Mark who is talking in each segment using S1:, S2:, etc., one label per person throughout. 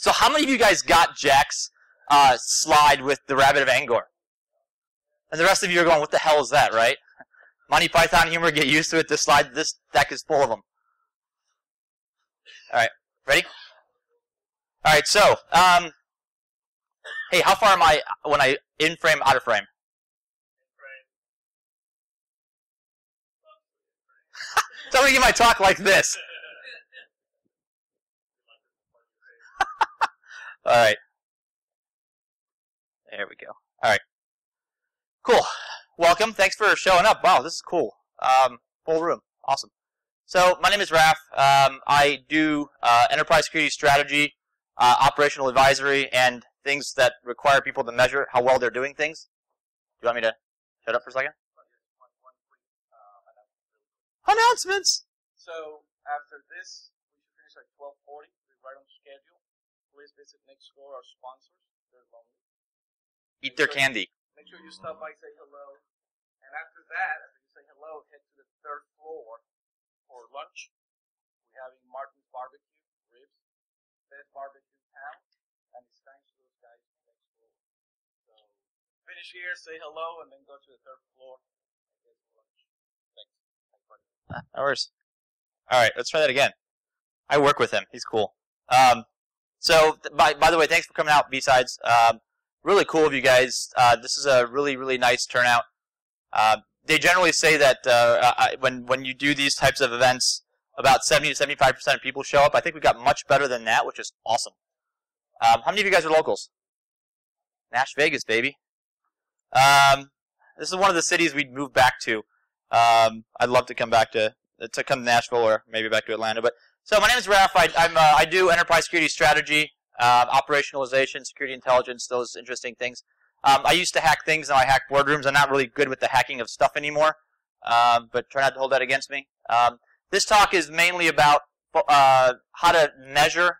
S1: So how many of you guys got Jack's uh, slide with the Rabbit of Angor? And the rest of you are going, what the hell is that, right? Monty Python humor, get used to it. This slide, this deck is full of them. All right, ready? All right, so, um, hey, how far am I when I in frame, out of frame? so I'm gonna give my talk like this. All right. There we go. All right. Cool. Welcome. Thanks for showing up. Wow, this is cool. Um, full room. Awesome. So my name is Raf. Um, I do uh, enterprise security strategy, uh, operational advisory, and things that require people to measure how well they're doing things. Do you want me to shut up for a second? Announcements.
S2: So after this, we should finish at 12:40. We're right on schedule. Please visit Nextdoor, our sponsors. They're lonely.
S1: Eat their candy.
S2: Make sure you stop by, say hello, and after that, after you say hello, head to the third floor for lunch. We're having Martin's barbecue, ribs, best barbecue town, and it's thanks to those guys from next floor. So finish here, say hello, and then go to the third floor and get lunch. Thanks. Thanks, buddy.
S1: Ah, That works. All right, let's try that again. I work with him. He's cool. Um, so, by, by the way, thanks for coming out, B-Sides. Um, really cool of you guys. Uh, this is a really, really nice turnout. Uh, they generally say that uh, I, when, when you do these types of events, about 70 to 75% of people show up. I think we got much better than that, which is awesome. Um, how many of you guys are locals? Nash Vegas, baby. Um, this is one of the cities we'd move back to. Um, I'd love to come back to to come to Nashville or maybe back to Atlanta. But so my name is Raf. I, I'm uh, I do enterprise security strategy, uh, operationalization, security intelligence, those interesting things. Um, I used to hack things. Now I hack boardrooms. I'm not really good with the hacking of stuff anymore. Um, but try not to hold that against me. Um, this talk is mainly about uh, how to measure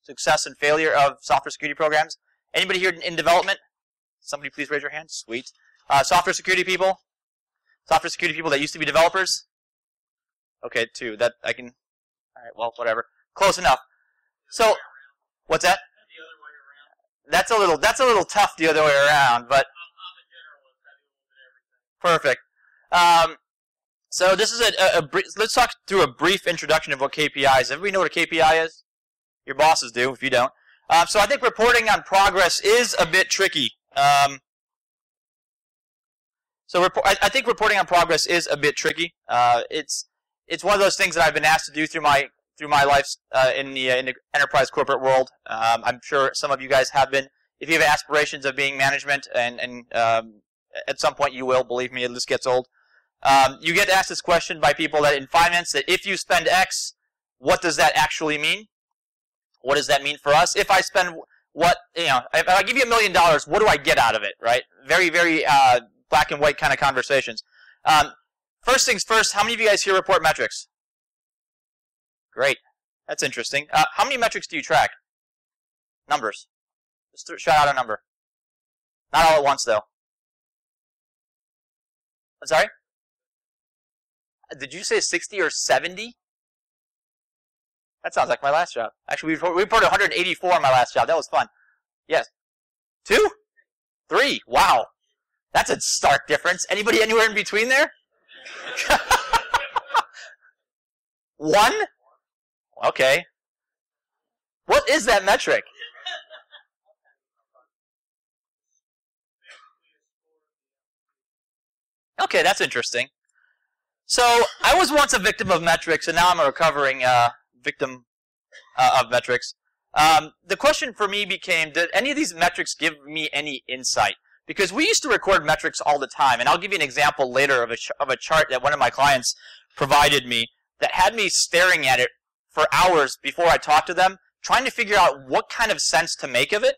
S1: success and failure of software security programs. Anybody here in, in development? Somebody please raise your hand. Sweet. Uh, software security people? Software security people that used to be developers? Okay, two. That I can. Right. Well, whatever. Close enough. So, what's that? That's a little. That's a little tough the other way around, but perfect. Um, so this is a, a, a br- let's talk through a brief introduction of what KPI is. Everybody know what a KPI is? Your bosses do, if you don't. Um, so I think reporting on progress is a bit tricky. Um, so report, I, I think reporting on progress is a bit tricky. Uh, it's it's one of those things that I've been asked to do through my through my life uh, in the uh, in the enterprise corporate world. Um, I'm sure some of you guys have been. If you have aspirations of being management, and and um, at some point you will, believe me, this gets old. Um, you get asked this question by people that in finance that if you spend X, what does that actually mean? What does that mean for us? If I spend what you know, if I give you a million dollars, what do I get out of it? Right? Very very uh, black and white kind of conversations. Um, first things first. How many of you guys here report metrics? Great. That's interesting. Uh, how many metrics do you track? Numbers. Just shout out a number. Not all at once, though. I'm sorry? Uh, Did you say 60 or 70? That sounds like my last job. Actually, we report- we reported 184 on my last job. That was fun. Yes. Two? Three? Wow. That's a stark difference. Anybody anywhere in between there? One? Okay. What is that metric? Okay, that's interesting. So I was once a victim of metrics, and now I'm a recovering uh, victim uh, of metrics. Um, the question for me became: Did any of these metrics give me any insight? Because we used to record metrics all the time, and I'll give you an example later of a of a chart that one of my clients provided me that had me staring at it for hours before I talked to them, trying to figure out what kind of sense to make of it.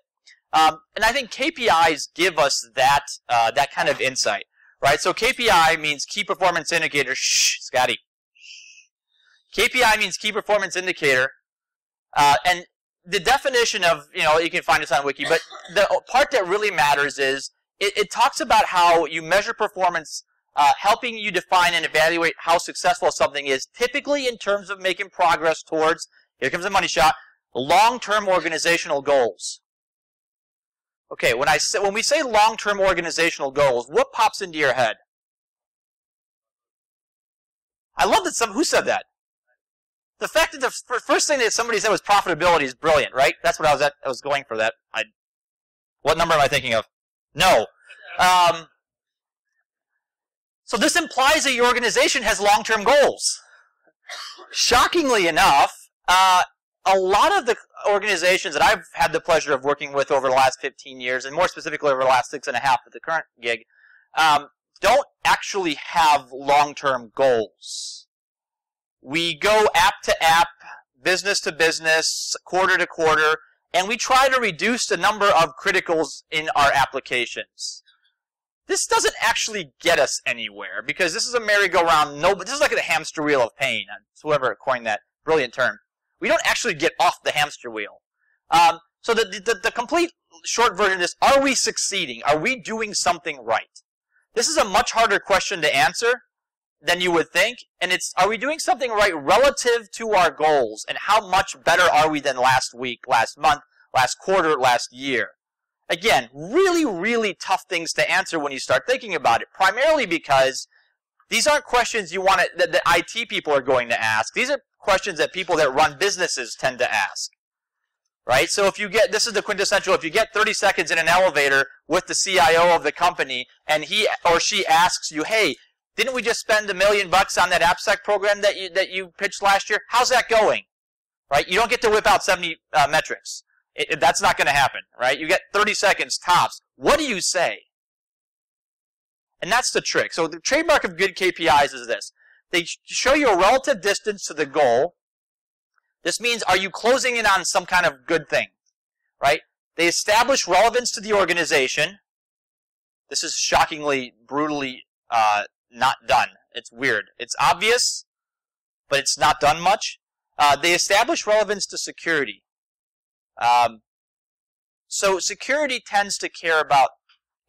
S1: Um, and I think KPIs give us that uh, that kind of insight, right? So KPI means key performance indicator. Shh, Scotty. KPI means key performance indicator, uh, and the definition of you know you can find this on Wiki, but the part that really matters is it, it talks about how you measure performance uh, helping you define and evaluate how successful something is, typically in terms of making progress towards, here comes the money shot, Long-term organizational goals. Okay, when I say, when we say long-term organizational goals, what pops into your head? I love that some who said that. The fact that the first thing that somebody said was profitability is brilliant, right? That's what I was at, I was going for that. I what number am I thinking of? No. Um, so this implies that your organization has long-term goals. Shockingly enough, uh, a lot of the organizations that I've had the pleasure of working with over the last 15 years, and more specifically over the last six and a half at the current gig, um, don't actually have long-term goals. We go app to app, business to business, quarter to quarter, and we try to reduce the number of criticals in our applications. This doesn't actually get us anywhere because this is a merry-go-round. No, this is like the hamster wheel of pain. Whoever coined that brilliant term. We don't actually get off the hamster wheel. Um, so the, the, the complete short version is: Are we succeeding? Are we doing something right? This is a much harder question to answer than you would think, and it's: Are we doing something right relative to our goals, and how much better are we than last week, last month, last quarter, last year? Again, really, really tough things to answer when you start thinking about it, primarily because these aren't questions you want to, that the IT people are going to ask. These are questions that people that run businesses tend to ask. Right? So if you get, this is the quintessential, if you get 30 seconds in an elevator with the CIO of the company and he or she asks you, hey, didn't we just spend a million bucks on that AppSec program that you, that you pitched last year? How's that going? Right? You don't get to whip out 70 uh, metrics. It, it, that's not going to happen, right? You get 30 seconds tops. What do you say? And that's the trick. So the trademark of good KPIs is this. They show you a relative distance to the goal. This means are you closing in on some kind of good thing, right? They establish relevance to the organization. This is shockingly, brutally uh, not done. It's weird. It's obvious, but it's not done much. Uh, they establish relevance to security. Um, so security tends to care about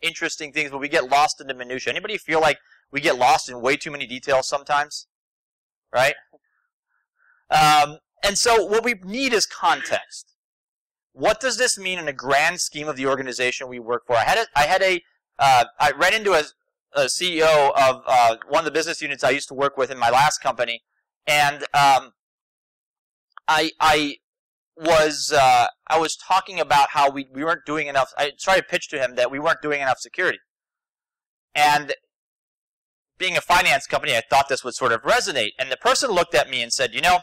S1: interesting things, but we get lost in the minutia. Anybody feel like we get lost in way too many details sometimes? Right? Um, and so what we need is context. What does this mean in a grand scheme of the organization we work for? I had a, I had a, uh, I ran into a, a CEO of uh, one of the business units I used to work with in my last company, and um, I, I was uh, I was talking about how we, we weren't doing enough. I tried to pitch to him that we weren't doing enough security. And being a finance company, I thought this would sort of resonate. And the person looked at me and said, you know,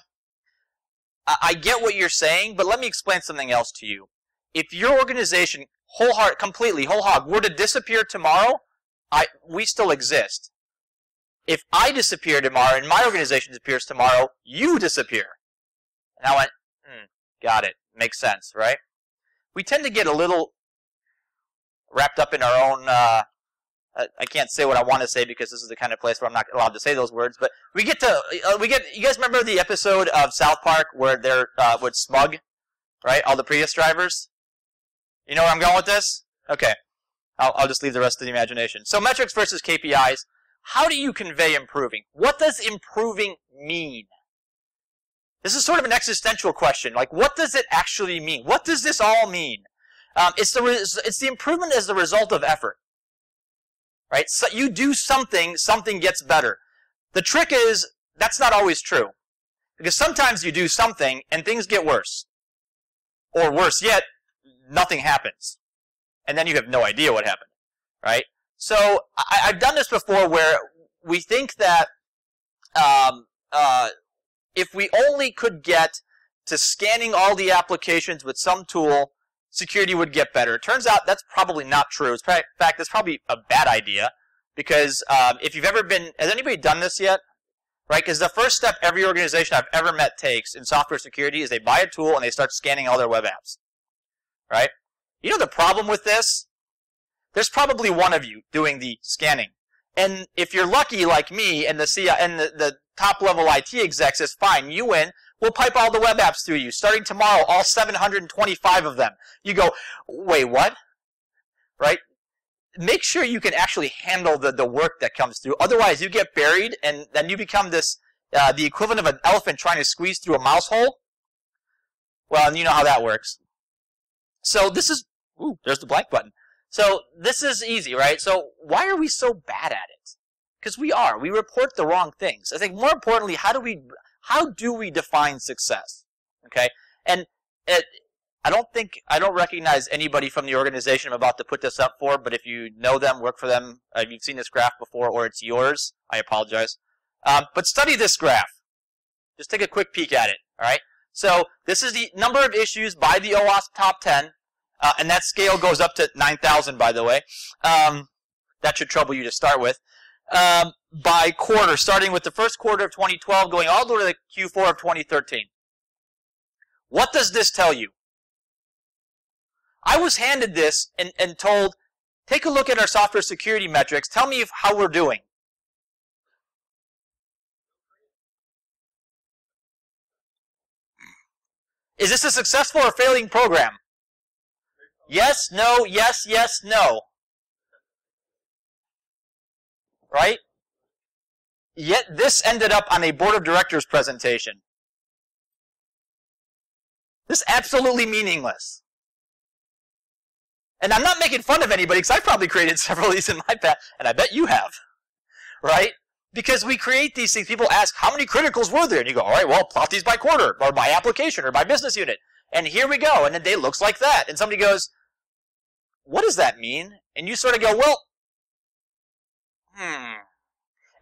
S1: I, I get what you're saying, but let me explain something else to you. If your organization, whole heart, completely, whole hog, were to disappear tomorrow, I, we still exist. If I disappear tomorrow and my organization disappears tomorrow, you disappear. And I went, hmm, Got it. Makes sense, right? We tend to get a little wrapped up in our own. Uh, I can't say what I want to say because this is the kind of place where I'm not allowed to say those words. But we get to uh, we get. You guys remember the episode of South Park where they're uh, with Smug, right? All the Prius drivers. You know where I'm going with this? Okay, I'll, I'll just leave the rest to the imagination. So metrics versus KPIs. How do you convey improving? What does improving mean? This is sort of an existential question. Like, what does it actually mean? What does this all mean? Um, it's the it's the improvement as the result of effort, right? So you do something, something gets better. The trick is that's not always true, because sometimes you do something and things get worse, or worse yet, nothing happens, and then you have no idea what happened, right? So I, have done this before, where we think that um, uh, if we only could get to scanning all the applications with some tool, security would get better. It turns out that's probably not true. in fact, that's probably a bad idea because um, if you've ever been, has anybody done this yet? Right? Because the first step every organization I've ever met takes in software security is they buy a tool and they start scanning all their web apps. Right? You know the problem with this? There's probably one of you doing the scanning. And if you're lucky like me and the CI, and the, the top level IT execs is fine, you win. We'll pipe all the web apps through you. Starting tomorrow, all 725 of them. You go, wait, what? Right? Make sure you can actually handle the, the work that comes through. Otherwise, you get buried and then you become this, uh, the equivalent of an elephant trying to squeeze through a mouse hole. Well, and you know how that works. So this is, ooh, there's the blank button. So this is easy, right? So why are we so bad at it? Because we are. We report the wrong things. I think more importantly, how do we, how do we define success? Okay? And it, I don't think, I don't recognize anybody from the organization I'm about to put this up for, but if you know them, work for them, uh, if you've seen this graph before or it's yours, I apologize. Um, but study this graph. Just take a quick peek at it, alright? So this is the number of issues by the OWASP top 10, uh, and that scale goes up to 9,000, by the way. Um, that should trouble you to start with. Um, by quarter, starting with the first quarter of 2012, going all the way to the Q4 of 2013. What does this tell you? I was handed this and, and told, take a look at our software security metrics. Tell me if, how we're doing. Is this a successful or failing program? Yes, no, yes, yes, no. Right? Yet this ended up on a board of directors presentation. This is absolutely meaningless. And I'm not making fun of anybody because I've probably created several of these in my past, and I bet you have. Right? Because we create these things. People ask, how many criticals were there? And you go, all right, well, plot these by quarter, or by application, or by business unit. And here we go. And the day looks like that. And somebody goes, what does that mean? And you sort of go, well, hmm.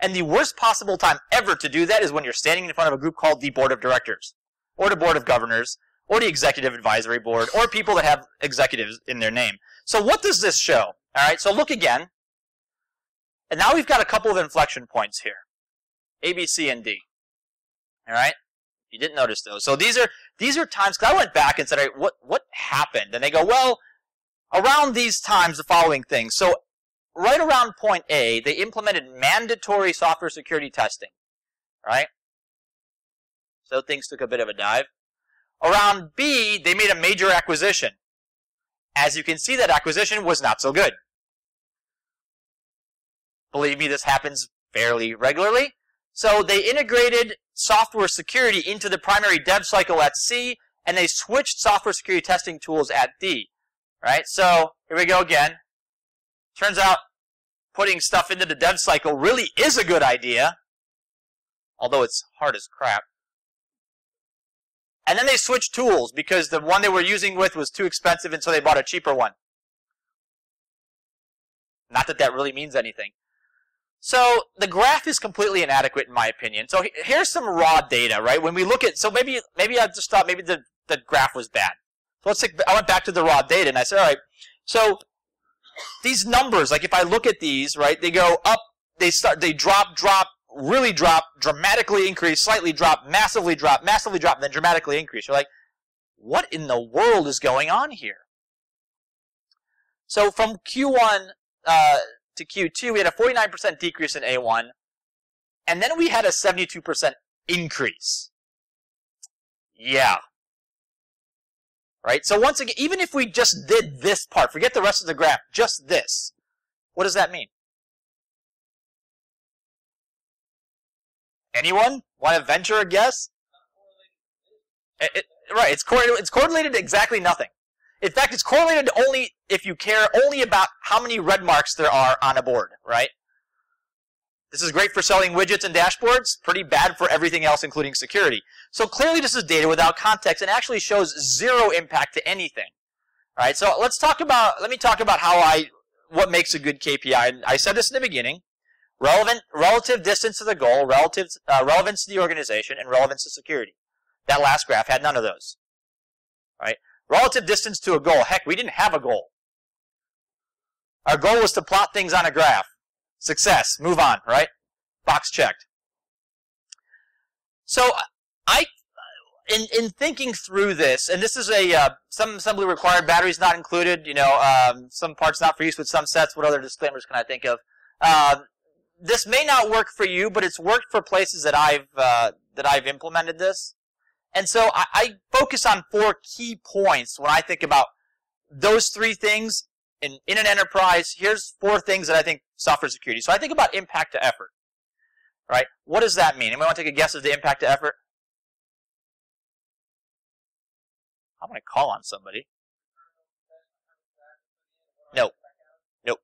S1: And the worst possible time ever to do that is when you're standing in front of a group called the Board of Directors, or the Board of Governors, or the Executive Advisory Board, or people that have executives in their name. So what does this show? All right, so look again. And now we've got a couple of inflection points here. A, B, C, and D. All right? You didn't notice those. So these are these are times, because I went back and said, all right, what, what happened? And they go, well, around these times, the following things. So right around point A, they implemented mandatory software security testing. Right? So things took a bit of a dive. Around B, they made a major acquisition. As you can see, that acquisition was not so good. Believe me, this happens fairly regularly. So they integrated software security into the primary dev cycle at C, and they switched software security testing tools at D. Right? So here we go again. Turns out putting stuff into the dev cycle really is a good idea, although it's hard as crap. And then they switched tools because the one they were using with was too expensive and so they bought a cheaper one. Not that that really means anything. So the graph is completely inadequate in my opinion. So here's some raw data, right? When we look at, so maybe maybe I just thought maybe the, the graph was bad. So let's take, I went back to the raw data and I said, all right, so these numbers, like if I look at these, right, they go up, they start, they drop, drop, really drop, dramatically increase, slightly drop, massively drop, massively drop, then dramatically increase. You're like, what in the world is going on here? So from Q1 uh, to Q2, we had a 49% decrease in A1, and then we had a 72% increase. Yeah. Right? So once again, even if we just did this part, forget the rest of the graph, just this, what does that mean? Anyone want to venture a guess? It, it, right, it's correlated, it's correlated to exactly nothing. In fact, it's correlated only if you care only about how many red marks there are on a board, right? This is great for selling widgets and dashboards, pretty bad for everything else, including security. So clearly this is data without context and actually shows zero impact to anything. All right, so let's talk about, let me talk about how I, what makes a good KPI. I said this in the beginning relevant, relative distance to the goal, relative uh, relevance to the organization, and relevance to security. That last graph had none of those. Right? Relative distance to a goal. Heck, we didn't have a goal. Our goal was to plot things on a graph. Success. Move on, right? Box checked. So I, in in thinking through this, and this is a uh, some assembly required, batteries not included. You know, um, some parts not for use with some sets. What other disclaimers can I think of? Um, this may not work for you, but it's worked for places that I've uh, that I've implemented this. And so I, I, focus on four key points when I think about those three things in, in an enterprise. Here's four things that I think software security. So I think about impact to effort. Right? What does that mean? Anyone want to take a guess at the impact to effort? I'm going to call on somebody. No. Nope.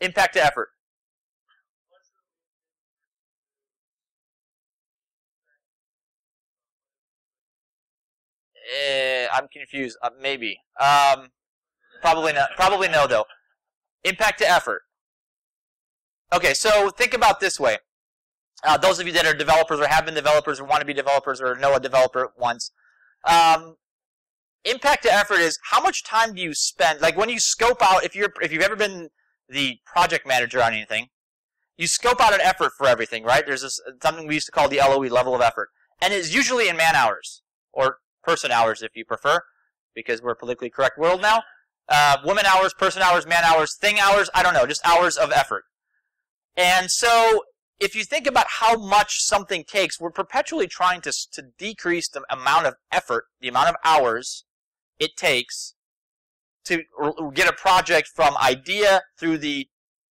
S1: Impact to effort. Eh, I'm confused. Uh, maybe. Um, probably not. Probably no, though. Impact to effort. Okay, so think about this way. Uh, those of you that are developers or have been developers or want to be developers or know a developer once, um, impact to effort is how much time do you spend? Like when you scope out, if you're if you've ever been the project manager on anything, you scope out an effort for everything, right? There's this, something we used to call the LOE, level of effort, and it's usually in man hours or person hours if you prefer, because we're a politically correct world now. Uh, woman hours, person hours, man hours, thing hours, I don't know, just hours of effort. And so if you think about how much something takes, we're perpetually trying to, to decrease the amount of effort, the amount of hours it takes to get a project from idea through the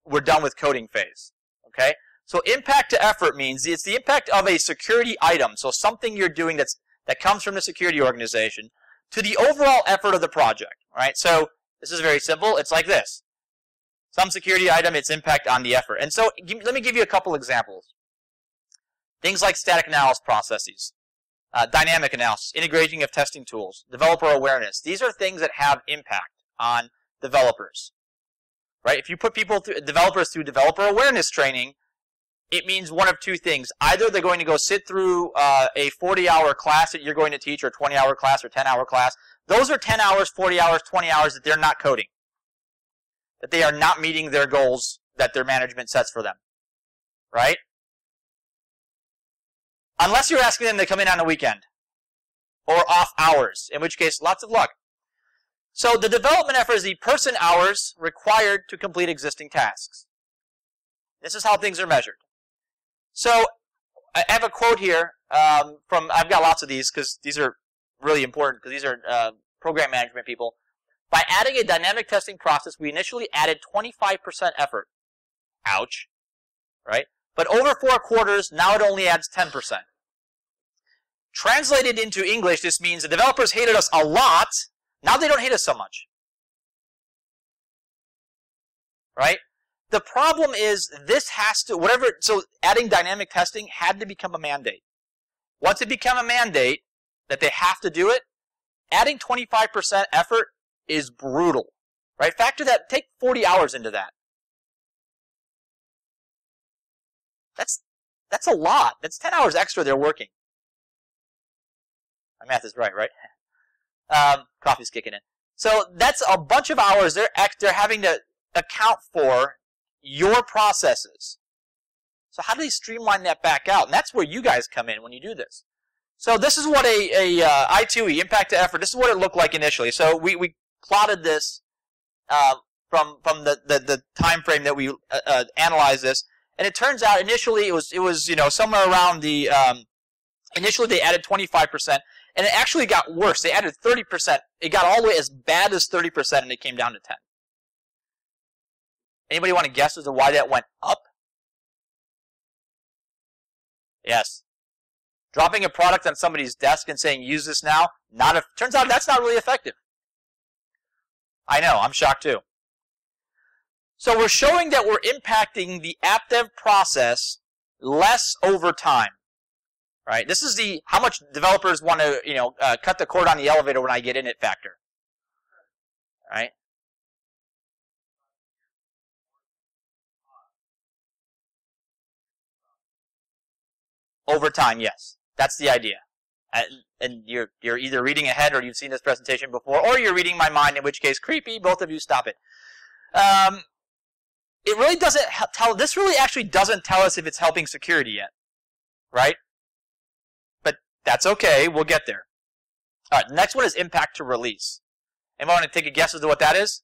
S1: we're done with coding phase. Okay? So impact to effort means it's the impact of a security item, so something you're doing that's that comes from the security organization, to the overall effort of the project. Right? So this is very simple. It's like this. Some security item, its impact on the effort. And so give, let me give you a couple examples. Things like static analysis processes, uh, dynamic analysis, integrating of testing tools, developer awareness. These are things that have impact on developers. Right? If you put people through, developers through developer awareness training, it means one of two things. Either they're going to go sit through uh, a 40-hour class that you're going to teach, or a 20-hour class, or 10-hour class. Those are 10 hours, 40 hours, 20 hours that they're not coding. That they are not meeting their goals that their management sets for them. Right? Unless you're asking them to come in on a weekend. Or off hours, in which case, lots of luck. So the development effort is the person hours required to complete existing tasks. This is how things are measured. So I have a quote here um, from, I've got lots of these because these are really important because these are uh, program management people. By adding a dynamic testing process, we initially added 25% effort. Ouch. Right? But over four quarters, now it only adds 10%. Translated into English, this means the developers hated us a lot, now they don't hate us so much. Right? The problem is this has to, whatever, so adding dynamic testing had to become a mandate. Once it became a mandate that they have to do it, adding 25% effort is brutal. Right? Factor that, take 40 hours into that. That's, that's a lot. That's 10 hours extra they're working. My math is right, right? Um, coffee's kicking in. So that's a bunch of hours they're they're having to account for your processes. So how do they streamline that back out? And that's where you guys come in when you do this. So this is what a, a uh, I2E, impact to effort, this is what it looked like initially. So we, we plotted this uh, from from the, the, the time frame that we uh, uh analyzed this. And it turns out initially it was it was you know somewhere around the um, initially they added 25%, and it actually got worse. They added 30%. It got all the way as bad as 30%, and it came down to 10. Anybody want to guess as to why that went up? Yes. Dropping a product on somebody's desk and saying, use this now, not a, turns out that's not really effective. I know, I'm shocked too. So we're showing that we're impacting the app dev process less over time right? This is the how much developers want to you know uh, cut the cord on the elevator when I get in it factor, right? Over time, yes, that's the idea. And you're you're either reading ahead or you've seen this presentation before, or you're reading my mind. In which case, creepy. Both of you, stop it. Um, it really doesn't tell. This really actually doesn't tell us if it's helping security yet, right? But that's okay. We'll get there. All right. Next one is impact to release. Anyone want to take a guess as to what that is?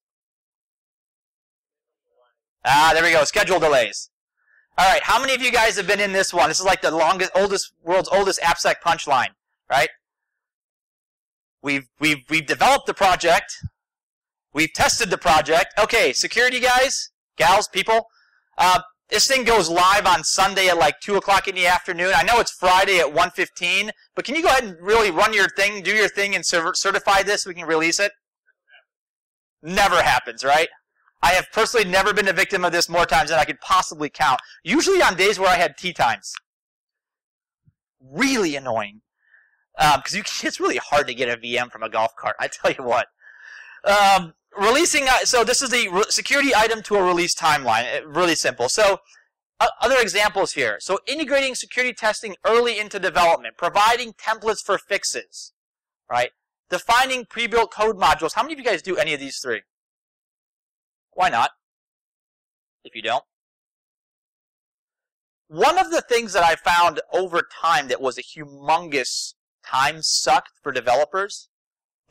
S1: Ah, there we go. Schedule delays. All right. How many of you guys have been in this one? This is like the longest, oldest, world's oldest AppSec punchline, right? We've we've we've developed the project. We've tested the project. Okay, security guys, gals, people. Uh, This thing goes live on Sunday at like 2 o'clock in the afternoon. I know it's Friday at 1.15, but can you go ahead and really run your thing, do your thing, and certify this so we can release it? Never happens, right? I have personally never been a victim of this more times than I could possibly count. Usually on days where I had tee times. Really annoying. Because um, it's really hard to get a VM from a golf cart, I tell you what. Um, releasing, uh, so this is the security item to a release timeline. It, really simple. So uh, other examples here. So integrating security testing early into development, providing templates for fixes, right? Defining pre-built code modules. How many of you guys do any of these three? Why not? If you don't. One of the things that I found over time that was a humongous time sucked for developers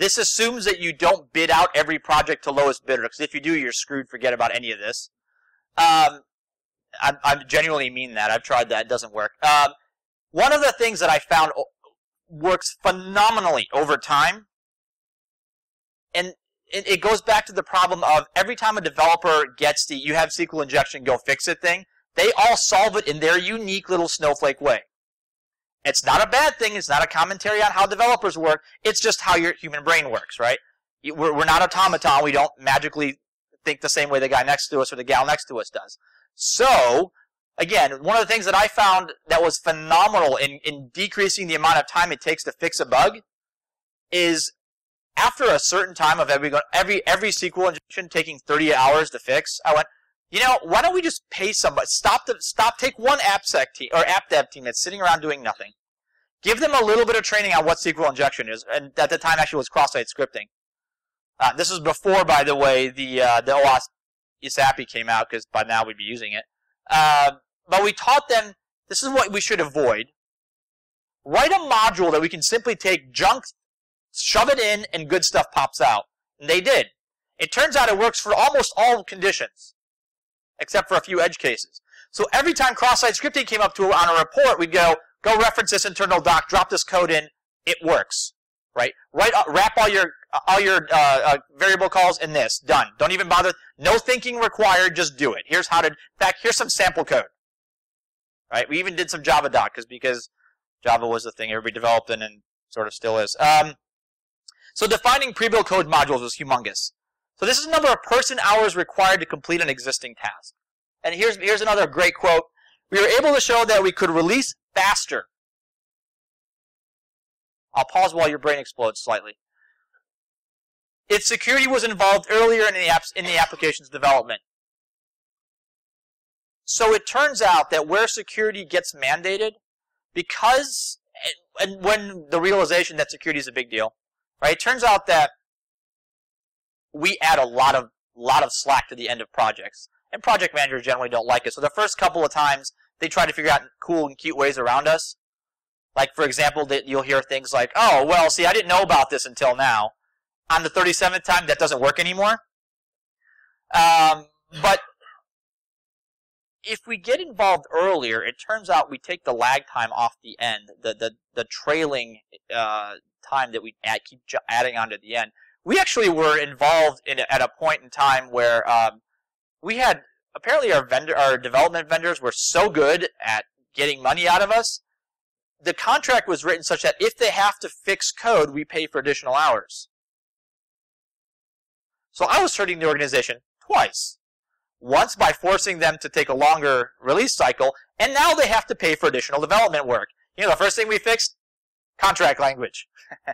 S1: this assumes that you don't bid out every project to lowest bidder, because if you do, you're screwed. Forget about any of this. Um, I, I genuinely mean that. I've tried that. It doesn't work. Um, one of the things that I found works phenomenally over time, and it, it goes back to the problem of every time a developer gets the you have SQL injection, go fix it thing, they all solve it in their unique little snowflake way. It's not a bad thing. It's not a commentary on how developers work. It's just how your human brain works, right? We're, we're not automaton. We don't magically think the same way the guy next to us or the gal next to us does. So, again, one of the things that I found that was phenomenal in, in decreasing the amount of time it takes to fix a bug is after a certain time of every every every SQL injection taking 30 hours to fix, I went, you know, why don't we just pay somebody? Stop the stop. Take one AppSec team or app dev team that's sitting around doing nothing. Give them a little bit of training on what SQL injection is, and at the time actually was cross-site scripting. Uh, this was before, by the way, the uh, the OWASP ESAPI came out because by now we'd be using it. Uh, but we taught them this is what we should avoid. Write a module that we can simply take junk, shove it in, and good stuff pops out. And they did. It turns out it works for almost all conditions except for a few edge cases. So every time cross-site scripting came up to on a report, we'd go, go reference this internal doc, drop this code in, it works, right? Write, uh, wrap all your all your uh, uh, variable calls in this, done. Don't even bother. No thinking required. Just do it. Here's how to. In fact, here's some sample code. Right? We even did some Java doc because because Java was the thing everybody developed in and sort of still is. Um, so defining pre-built code modules was humongous. So this is the number of person hours required to complete an existing task. And here's, here's another great quote. We were able to show that we could release faster. I'll pause while your brain explodes slightly. If security was involved earlier in the, apps, in the application's development. So it turns out that where security gets mandated, because, and when the realization that security is a big deal, right? It turns out that we add a lot of lot of slack to the end of projects. And project managers generally don't like it. So the first couple of times they try to figure out cool and cute ways around us. Like for example, that you'll hear things like, "Oh, well, see, I didn't know about this until now." On the 37th time, that doesn't work anymore. Um, but if we get involved earlier, it turns out we take the lag time off the end, the the, the trailing uh, time that we add, keep adding onto the end we actually were involved in at a point in time where um, we had apparently our vendor, our development vendors were so good at getting money out of us. The contract was written such that if they have to fix code, we pay for additional hours. So I was hurting the organization twice. Once by forcing them to take a longer release cycle, and now they have to pay for additional development work. You know, the first thing we fixed? Contract language.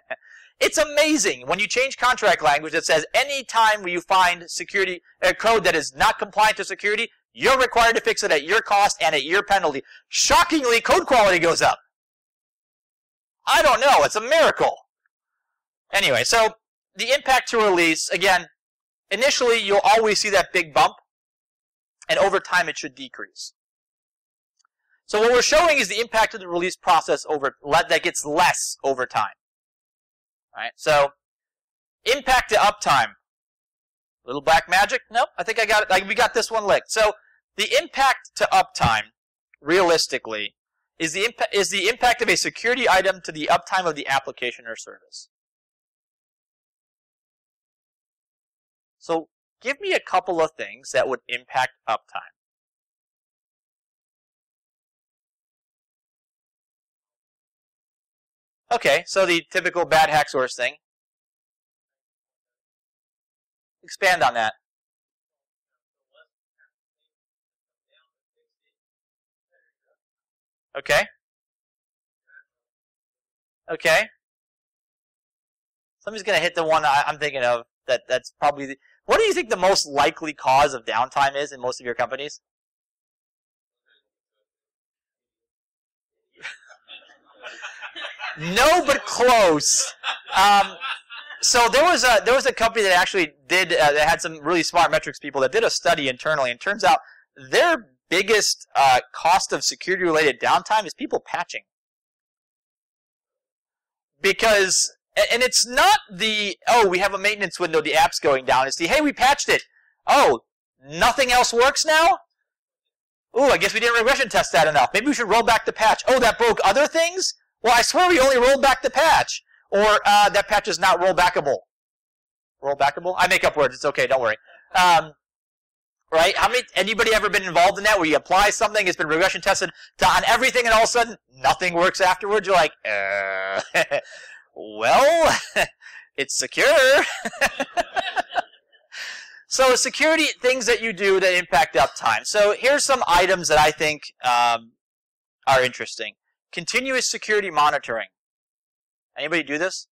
S1: It's amazing when you change contract language that says any time you find security uh, code that is not compliant to security, you're required to fix it at your cost and at your penalty. Shockingly, code quality goes up. I don't know. It's a miracle. Anyway, so the impact to release, again, initially you'll always see that big bump, and over time it should decrease. So what we're showing is the impact of the release process over that gets less over time. So, impact to uptime. Little black magic? Nope, I think I got it. We got this one licked. So, the impact to uptime, realistically, is the, impa- is the impact of a security item to the uptime of the application or service. So, give me a couple of things that would impact uptime. Okay, so the typical bad hack source thing. Expand on that. Okay. Okay. Somebody's gonna hit the one I, am thinking of. That that's probably. The, what do you think the most likely cause of downtime is in most of your companies? No, but close. Um, so there was a there was a company that actually did uh, that had some really smart metrics people that did a study internally, and turns out their biggest uh, cost of security related downtime is people patching. Because and it's not the oh we have a maintenance window, the app's going down. It's the hey we patched it. Oh, nothing else works now. Ooh, I guess we didn't regression test that enough. Maybe we should roll back the patch. Oh, that broke other things. Well, I swear we only rolled back the patch. Or uh, that patch is not rollbackable. Rollbackable? I make up words. It's okay. Don't worry. Um, right? How many? Anybody ever been involved in that where you apply something, it's been regression tested to, on everything, and all of a sudden nothing works afterwards? You're like, uh, well, it's secure. so security things that you do that impact uptime. So here's some items that I think um, are interesting. Continuous security monitoring. Anybody do this?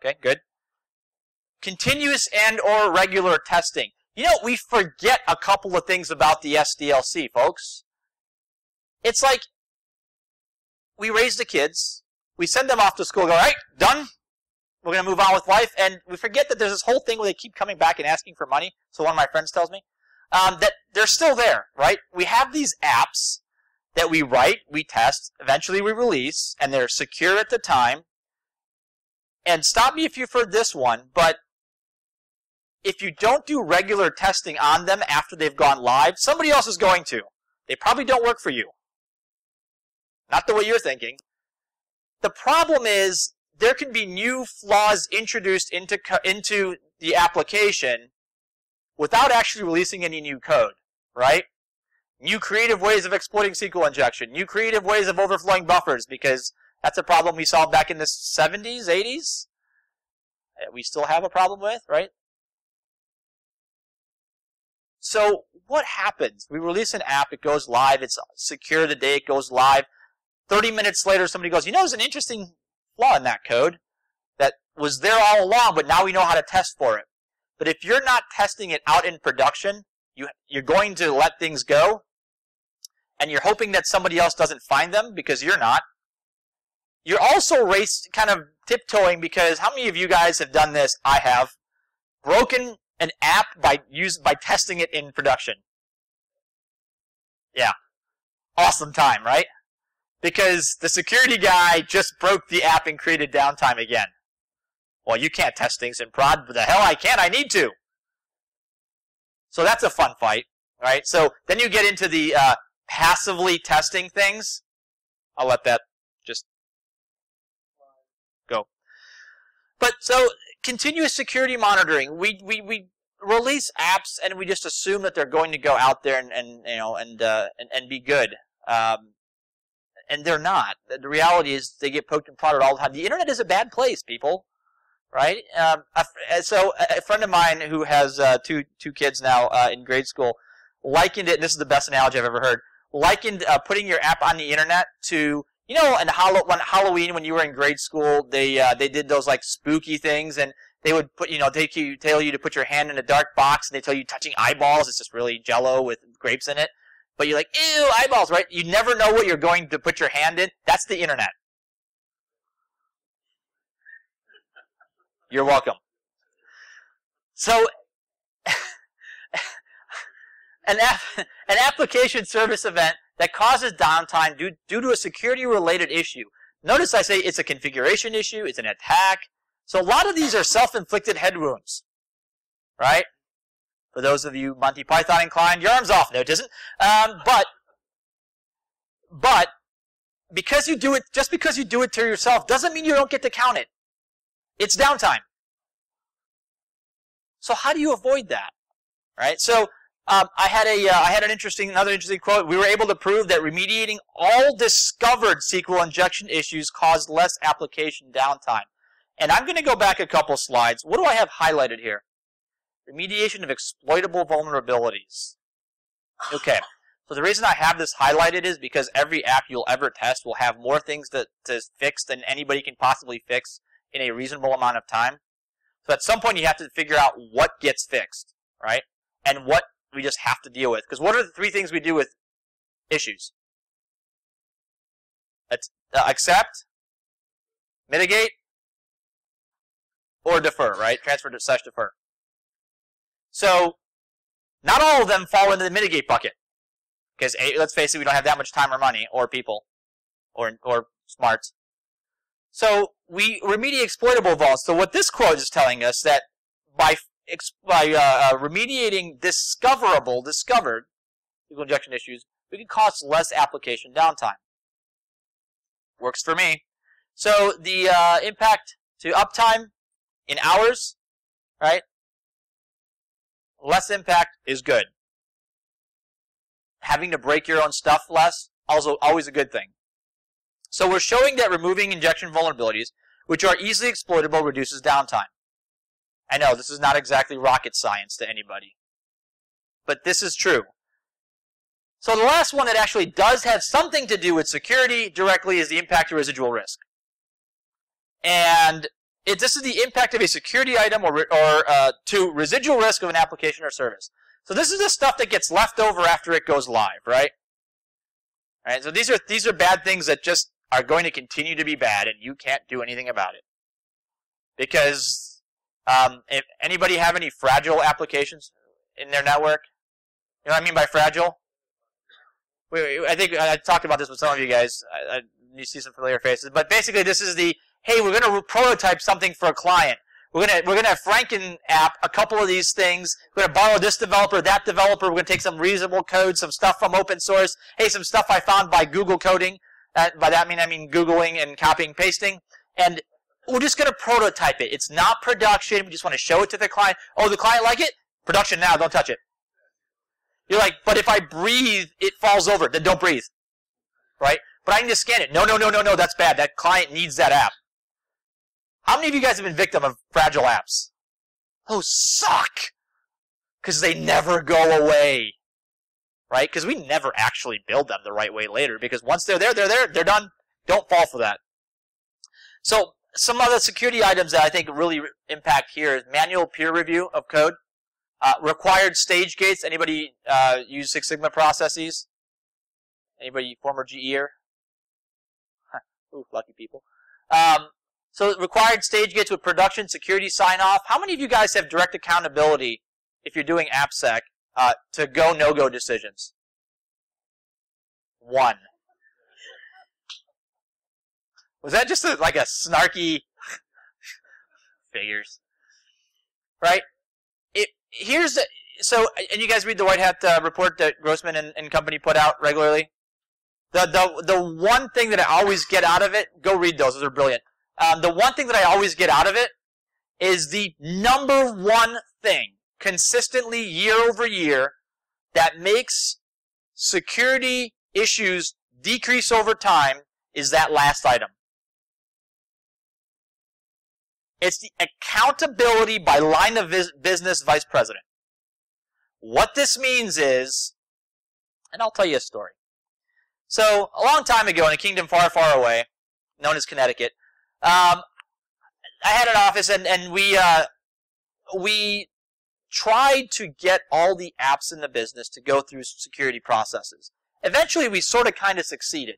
S1: Okay, good. Continuous and or regular testing. You know, we forget a couple of things about the SDLC, folks. It's like we raise the kids, we send them off to school, go, all right, done. We're going to move on with life. And we forget that there's this whole thing where they keep coming back and asking for money. So one of my friends tells me um, that they're still there, right? We have these apps that we write, we test, eventually we release, and they're secure at the time. And stop me if you've heard this one, but if you don't do regular testing on them after they've gone live, somebody else is going to. They probably don't work for you. Not the way you're thinking. The problem is there can be new flaws introduced into, into the application without actually releasing any new code, right? New creative ways of exploiting SQL injection, new creative ways of overflowing buffers, because that's a problem we solved back in the 70s, 80s. We still have a problem with, right? So what happens? We release an app, it goes live, it's secure the day it goes live. 30 minutes later, somebody goes, you know, there's an interesting flaw in that code that was there all along, but now we know how to test for it. But if you're not testing it out in production, you, you're going to let things go, and you're hoping that somebody else doesn't find them because you're not. You're also race kind of tiptoeing because how many of you guys have done this? I have. Broken an app by use by testing it in production. Yeah. Awesome time, right? Because the security guy just broke the app and created downtime again. Well, you can't test things in prod, but the hell I can, I need to. So that's a fun fight, right? So then you get into the uh, passively testing things, I'll let that just go. But so continuous security monitoring, we we, we release apps and we just assume that they're going to go out there and, and you know and uh, and, and be good. Um, and they're not. The reality is they get poked and prodded all the time. The internet is a bad place, people. Right? Um, so a friend of mine who has uh, two two kids now uh, in grade school likened it. This is the best analogy I've ever heard likened uh, putting your app on the internet to you know, and Halloween when you were in grade school, they uh, they did those like spooky things, and they would put you know take you tell you to put your hand in a dark box, and they tell you touching eyeballs. It's just really Jello with grapes in it, but you're like ew eyeballs, right? You never know what you're going to put your hand in. That's the internet. You're welcome. So an, an application service event that causes downtime due, due to a security related issue. Notice I say it's a configuration issue, it's an attack. So a lot of these are self-inflicted head wounds, right? For those of you Monty Python inclined, your arm's off. No, it isn't. Um, but, but, because you do it, just because you do it to yourself doesn't mean you don't get to count it. It's downtime. So how do you avoid that? Right? So Um, I had a, uh, I had an interesting, another interesting quote. We were able to prove that remediating all discovered SQL injection issues caused less application downtime. And I'm going to go back a couple slides. What do I have highlighted here? Remediation of exploitable vulnerabilities. Okay. So the reason I have this highlighted is because every app you'll ever test will have more things to, to fix than anybody can possibly fix in a reasonable amount of time. So at some point you have to figure out what gets fixed, right? And what we just have to deal with. Because what are the three things we do with issues? Uh, accept, mitigate, or defer, right? Transfer to slash defer. So, not all of them fall into the mitigate bucket. Because let's face it, we don't have that much time or money, or people, or or smarts. So we remediate exploitable vulns. So what this quote is telling us that by by uh, uh, remediating discoverable, discovered SQL injection issues, we can cost less application downtime. Works for me. So the uh, impact to uptime in hours, right? Less impact is good. Having to break your own stuff less, also always a good thing. So we're showing that removing injection vulnerabilities, which are easily exploitable, reduces downtime. I know this is not exactly rocket science to anybody, but this is true. So the last one that actually does have something to do with security directly is the impact of residual risk. And it, this is the impact of a security item or, or uh, to residual risk of an application or service. So this is the stuff that gets left over after it goes live, right? All right. So these are these are bad things that just are going to continue to be bad, and you can't do anything about it. Because um, if anybody have any fragile applications in their network, you know what I mean by fragile? Wait, wait, I think I talked about this with some of you guys. I, I, you see some familiar faces, but basically this is the hey, we're going to prototype something for a client. We're gonna we're gonna Franken app a couple of these things. We're gonna borrow this developer, that developer. We're gonna take some reasonable code, some stuff from open source. Hey, some stuff I found by Google coding. By that I mean I mean googling and copying pasting. And we're just gonna prototype it. It's not production. We just want to show it to the client. Oh, the client like it? Production now. Don't touch it. You're like, but if I breathe, it falls over. Then don't breathe. Right? But I need to scan it. No, no, no, no, no. That's bad. That client needs that app. How many of you guys have been victim of fragile apps? Oh, suck! Because they never go away. Right? Because we never actually build them the right way later. Because once they're there, they're there, they're done. Don't fall for that. So, some other security items that I think really impact here is manual peer review of code. Uh, required stage gates. Anybody uh, use Six Sigma processes? Anybody former GEer? Ooh, lucky people. Um, so required stage gates with production security sign off. How many of you guys have direct accountability if you're doing AppSec uh, to go no go decisions? One. Was that just a, like a snarky figures? Right? It here's the, so and you guys read the White Hat uh, report that Grossman and, and company put out regularly. The the the one thing that I always get out of it, go read those. Those are brilliant. Um, the one thing that I always get out of it is the number one thing consistently year over year that makes security issues decrease over time is that last item. It's the accountability by line of business vice president. What this means is, and I'll tell you a story. So, a long time ago in a kingdom far, far away, known as Connecticut, um, I had an office, and and we uh, we tried to get all the apps in the business to go through security processes. Eventually, we sort of kind of succeeded.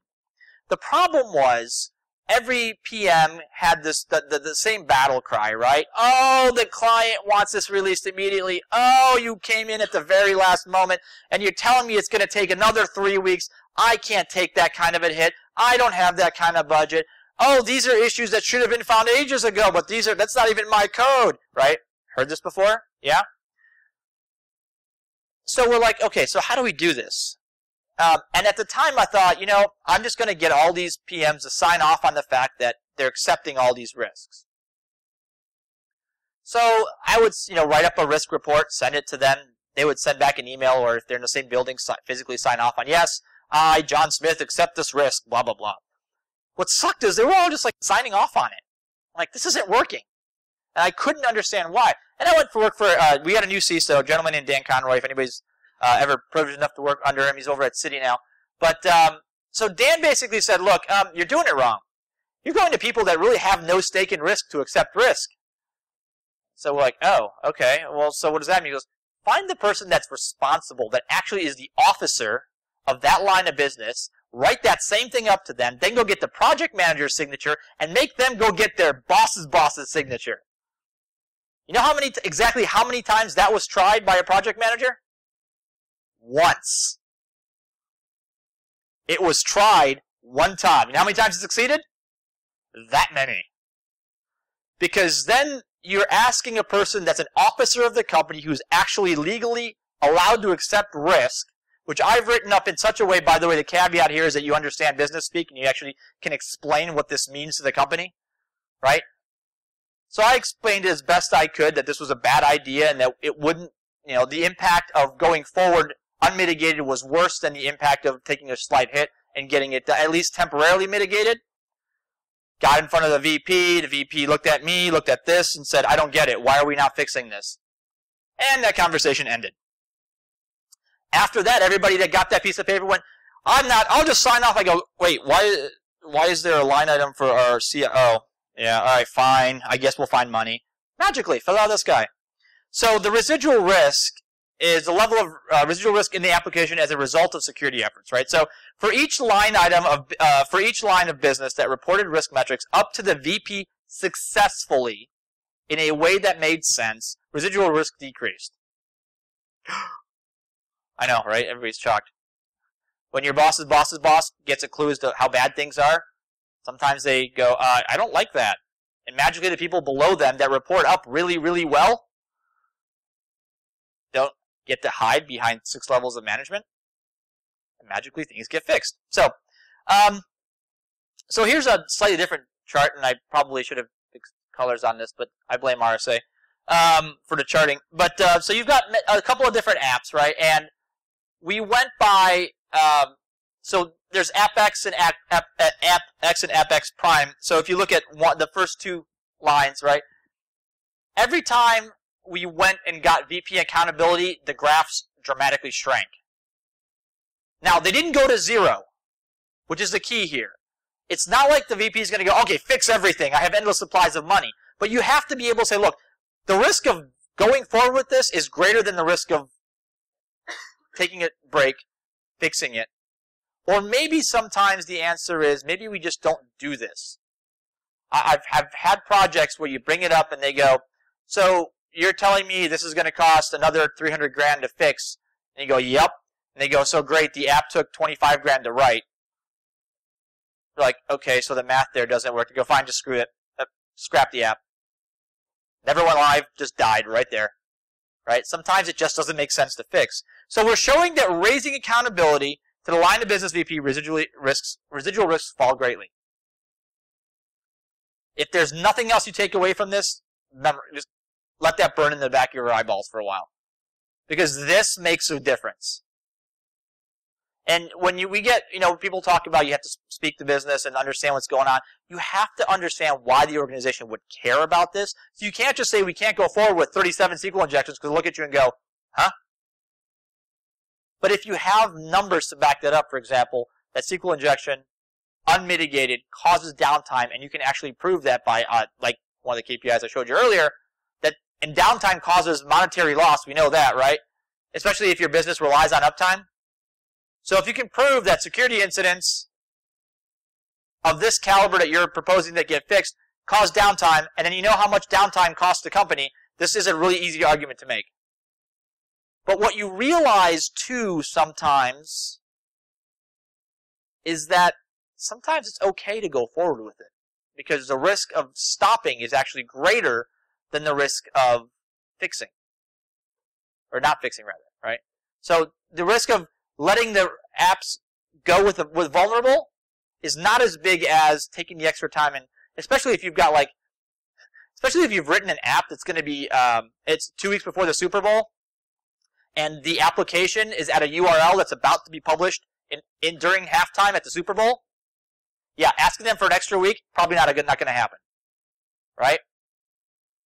S1: The problem was every PM had this the, the, the, same battle cry, right? Oh, the client wants this released immediately. Oh, you came in at the very last moment and you're telling me it's going to take another three weeks. I can't take that kind of a hit. I don't have that kind of budget oh, these are issues that should have been found ages ago, but these are, that's not even my code, right? Heard this before? Yeah? So we're like, okay, so how do we do this? Um, and at the time I thought, you know, I'm just going to get all these PMs to sign off on the fact that they're accepting all these risks. So I would, you know, write up a risk report, send it to them. they would send back an email, or if they're in the same building, si- physically sign off on yes, I, John Smith, accept this risk. Blah blah blah. What sucked is they were all just like signing off on it. Like this isn't working, and I couldn't understand why. And I went for work for. Uh, we had a new CISO, a gentleman named Dan Conroy. If anybody's uh, ever privileged enough to work under him, he's over at Citi now. But um, so Dan basically said, "Look, um, you're doing it wrong. You're going to people that really have no stake in risk to accept risk." So we're like, "Oh, okay. Well, so what does that mean?" He goes, "Find the person that's responsible, that actually is the officer of that line of business." Write that same thing up to them, then go get the project manager's signature and make them go get their boss's boss's signature. You know how many exactly how many times that was tried by a project manager? Once. It was tried one time. You know how many times it succeeded? That many. Because then you're asking a person that's an officer of the company who's actually legally allowed to accept risk, which I've written up in such a way, by the way, the caveat here is that you understand business speak and you actually can explain what this means to the company, right? So I explained as best I could that this was a bad idea and that it wouldn't, you know, the impact of going forward unmitigated was worse than the impact of taking a slight hit and getting it at least temporarily mitigated. Got in front of the VP. The VP looked at me, looked at this, and said, I don't get it. Why are we not fixing this? And that conversation ended. After that, everybody that got that piece of paper went, I'm not, I'll just sign off. I go, wait, why, why is there a line item for our CIO? Oh, Yeah, alright, fine. I guess we'll find money. Magically, fill out this guy. So the residual risk is the level of uh, residual risk in the application as a result of security efforts, right? So for each line item of uh, for each line of business that reported risk metrics up to the VP successfully in a way that made sense, residual risk decreased. I know, right? Everybody's shocked. When your boss's boss's boss gets a clue as to how bad things are, sometimes they go, uh, I don't like that. And magically the people below them that report up really, really well don't get to hide behind six levels of management. And magically things get fixed. So, um, so here's a slightly different chart, and I probably should have fixed colors on this, but I blame RSA um, for the charting. But uh, so you've got a couple of different apps, right? And we went by um, so there's AppX and App, and Prime. So if you look at one, the first two lines, right? Every time we went and got VP accountability, the graphs dramatically shrank. Now, they didn't go to zero, which is the key here. It's not like the VP is going to go, okay, fix everything. I have endless supplies of money. But you have to be able to say, look, the risk of going forward with this is greater than the risk of taking a break, fixing it. Or maybe sometimes the answer is maybe we just don't do this. I've, I've had projects where you bring it up and they go, so you're telling me this is going to cost another 300 grand to fix. And you go, yep. And they go, so great, the app took 25 grand to write. You're like, okay, so the math there doesn't work. You go, fine, just screw it. Uh, scrap the app. Never went live, just died right there. Right? Sometimes it just doesn't make sense to fix. So we're showing that raising accountability to the line of business VP residually risks, residual risks fall greatly. If there's nothing else you take away from this, remember, just let that burn in the back of your eyeballs for a while. Because this makes a difference. And when you, we get, you know, people talk about you have to speak to business and understand what's going on, you have to understand why the organization would care about this. So you can't just say we can't go forward with 37 SQL injections because look at you and go, huh? But if you have numbers to back that up, for example, that SQL injection, unmitigated, causes downtime, and you can actually prove that by, uh, like one of the KPIs I showed you earlier, that and downtime causes monetary loss. We know that, right? Especially if your business relies on uptime. So if you can prove that security incidents of this caliber that you're proposing that get fixed cause downtime, and then you know how much downtime costs the company, this is a really easy argument to make. But what you realize too sometimes is that sometimes it's okay to go forward with it because the risk of stopping is actually greater than the risk of fixing or not fixing rather, right? So the risk of letting the apps go with a, with vulnerable is not as big as taking the extra time and especially if you've got like especially if you've written an app that's going to be um, it's two weeks before the Super Bowl and the application is at a URL that's about to be published in, in during halftime at the Super Bowl, yeah, asking them for an extra week probably not a good, not going to happen, right?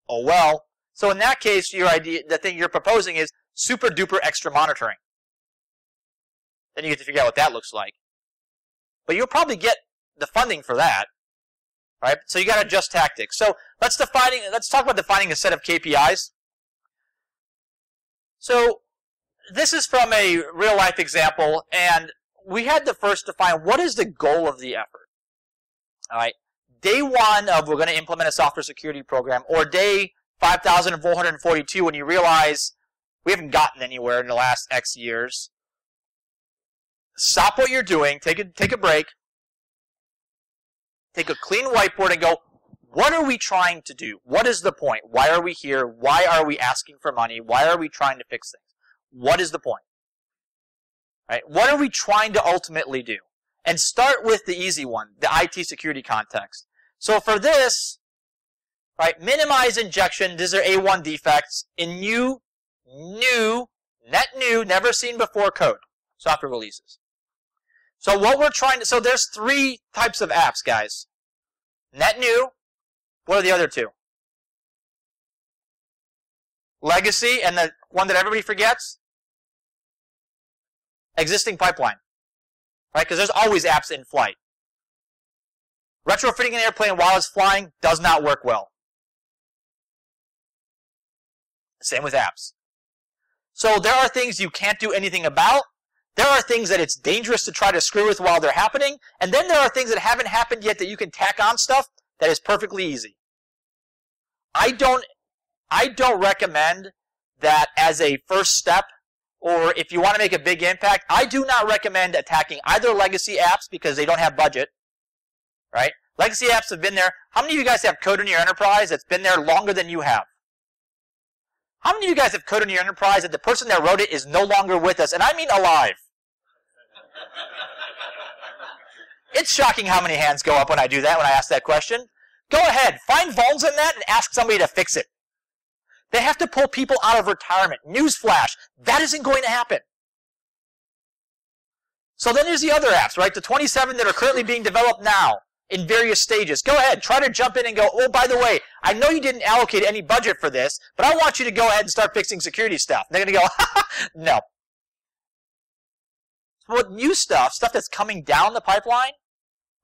S1: Oh well. So in that case, your idea, the thing you're proposing is super duper extra monitoring. Then you get to figure out what that looks like. But you'll probably get the funding for that, right? So you got to adjust tactics. So let's defining, let's talk about defining a set of KPIs. So this is from a real life example, and we had to first define what is the goal of the effort. All right. Day one of we're going to implement a software security program, or day 5,442 when you realize we haven't gotten anywhere in the last X years. Stop what you're doing, take a, take a break, take a clean whiteboard and go, what are we trying to do? What is the point? Why are we here? Why are we asking for money? Why are we trying to fix things? What is the point? Right? What are we trying to ultimately do? And start with the easy one, the IT security context. So for this, right, minimize injection, these are A1 defects in new, new, net new, never seen before code, software releases. So what we're trying to, so there's three types of apps, guys. Net new, what are the other two? Legacy, and the one that everybody forgets? Existing pipeline. Right? Because there's always apps in flight. Retrofitting an airplane while it's flying does not work well. Same with apps. So there are things you can't do anything about. There are things that it's dangerous to try to screw with while they're happening. And then there are things that haven't happened yet that you can tack on stuff that is perfectly easy. I don't, I don't recommend that as a first step or if you want to make a big impact, I do not recommend attacking either legacy apps because they don't have budget, right? Legacy apps have been there. How many of you guys have code in your enterprise that's been there longer than you have? How many of you guys have code in your enterprise that the person that wrote it is no longer with us? And I mean alive. it's shocking how many hands go up when I do that, when I ask that question. Go ahead, find vulns in that and ask somebody to fix it. They have to pull people out of retirement. Newsflash, that isn't going to happen. So then there's the other apps, right? The 27 that are currently being developed now in various stages. Go ahead, try to jump in and go, oh, by the way, I know you didn't allocate any budget for this, but I want you to go ahead and start fixing security stuff. And they're going to go, no. With new stuff, stuff that's coming down the pipeline,